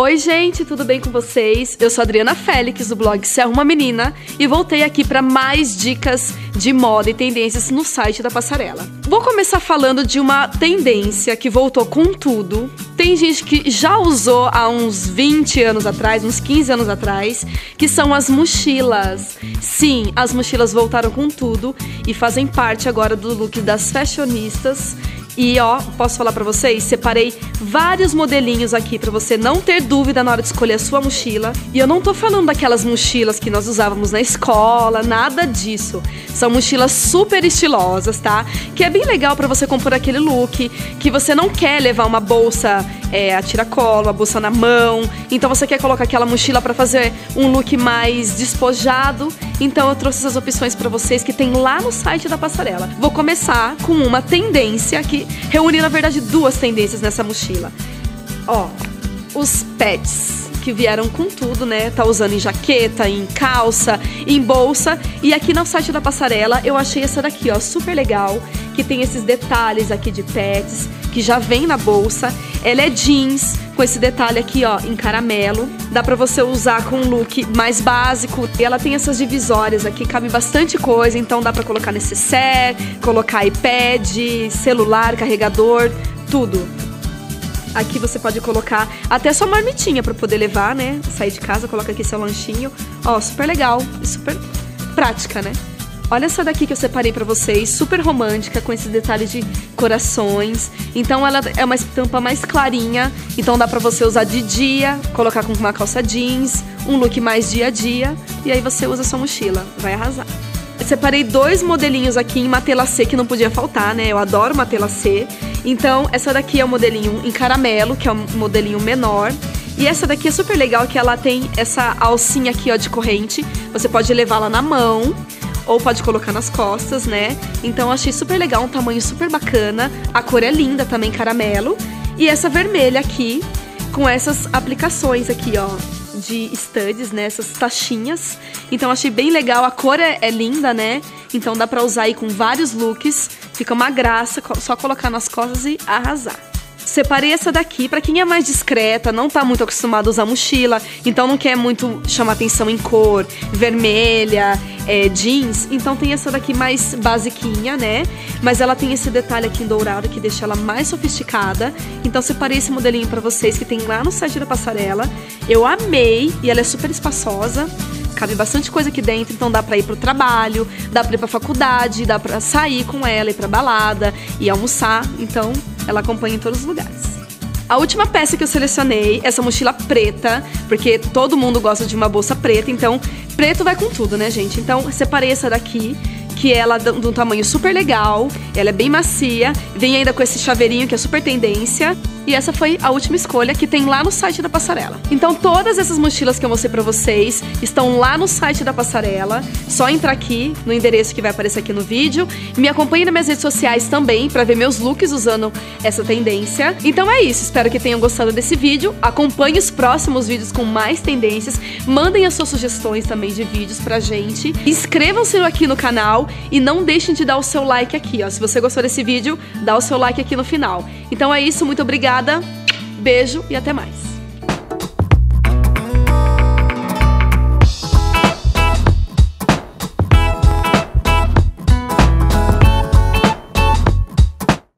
Oi, gente, tudo bem com vocês? Eu sou Adriana Félix, do blog Se Arruma Menina, e voltei aqui para mais dicas de moda e tendências no site da Passarela. Vou começar falando de uma tendência que voltou com tudo. Tem gente que já usou há uns 20 anos atrás, uns 15 anos atrás, que são as mochilas. Sim, as mochilas voltaram com tudo e fazem parte agora do look das fashionistas e ó, posso falar para vocês, separei vários modelinhos aqui para você não ter dúvida na hora de escolher a sua mochila. E eu não tô falando daquelas mochilas que nós usávamos na escola, nada disso. São mochilas super estilosas, tá? Que é bem legal para você compor aquele look, que você não quer levar uma bolsa é, a tiracolo, a bolsa na mão. Então você quer colocar aquela mochila para fazer um look mais despojado. Então eu trouxe essas opções para vocês que tem lá no site da Passarela. Vou começar com uma tendência que reúne na verdade duas tendências nessa mochila. Ó, os pets que vieram com tudo, né? Tá usando em jaqueta, em calça, em bolsa. E aqui no site da Passarela eu achei essa daqui, ó, super legal, que tem esses detalhes aqui de pets, que já vem na bolsa. Ela é jeans, com esse detalhe aqui, ó, em caramelo. Dá pra você usar com um look mais básico. E ela tem essas divisórias aqui, cabe bastante coisa, então dá pra colocar necessaire, colocar iPad, celular, carregador, tudo. Aqui você pode colocar até sua marmitinha para poder levar, né? Sair de casa, coloca aqui seu lanchinho. Ó, super legal, super prática, né? Olha essa daqui que eu separei para vocês, super romântica, com esses detalhes de corações. Então ela é uma estampa mais clarinha, então dá para você usar de dia, colocar com uma calça jeans, um look mais dia a dia, e aí você usa sua mochila, vai arrasar. Eu separei dois modelinhos aqui em matelacê que não podia faltar, né? Eu adoro matelacê. Então, essa daqui é o modelinho em caramelo, que é um modelinho menor. E essa daqui é super legal, que ela tem essa alcinha aqui, ó, de corrente. Você pode levá-la na mão ou pode colocar nas costas, né? Então achei super legal, um tamanho super bacana. A cor é linda também, caramelo. E essa vermelha aqui, com essas aplicações aqui, ó, de studs, né? Essas tachinhas. Então achei bem legal, a cor é, é linda, né? Então dá pra usar aí com vários looks. Fica uma graça, só colocar nas costas e arrasar. Separei essa daqui para quem é mais discreta, não tá muito acostumado a usar mochila, então não quer muito chamar atenção em cor, vermelha, é, jeans. Então tem essa daqui mais basiquinha, né? Mas ela tem esse detalhe aqui em dourado que deixa ela mais sofisticada. Então separei esse modelinho para vocês que tem lá no site da Passarela. Eu amei e ela é super espaçosa cabe bastante coisa aqui dentro, então dá pra ir pro trabalho, dá pra ir pra faculdade, dá pra sair com ela, ir pra balada e almoçar. Então, ela acompanha em todos os lugares. A última peça que eu selecionei, essa mochila preta, porque todo mundo gosta de uma bolsa preta, então preto vai com tudo, né, gente? Então, separei essa daqui que ela é de um tamanho super legal, ela é bem macia, vem ainda com esse chaveirinho que é super tendência. E essa foi a última escolha que tem lá no site da Passarela. Então todas essas mochilas que eu mostrei pra vocês estão lá no site da Passarela. Só entrar aqui no endereço que vai aparecer aqui no vídeo. Me acompanhe nas minhas redes sociais também para ver meus looks usando essa tendência. Então é isso, espero que tenham gostado desse vídeo. Acompanhe os próximos vídeos com mais tendências. Mandem as suas sugestões também de vídeos pra gente. Inscrevam-se aqui no canal e não deixem de dar o seu like aqui, ó. Se você gostou desse vídeo, dá o seu like aqui no final. Então é isso, muito obrigada, beijo e até mais.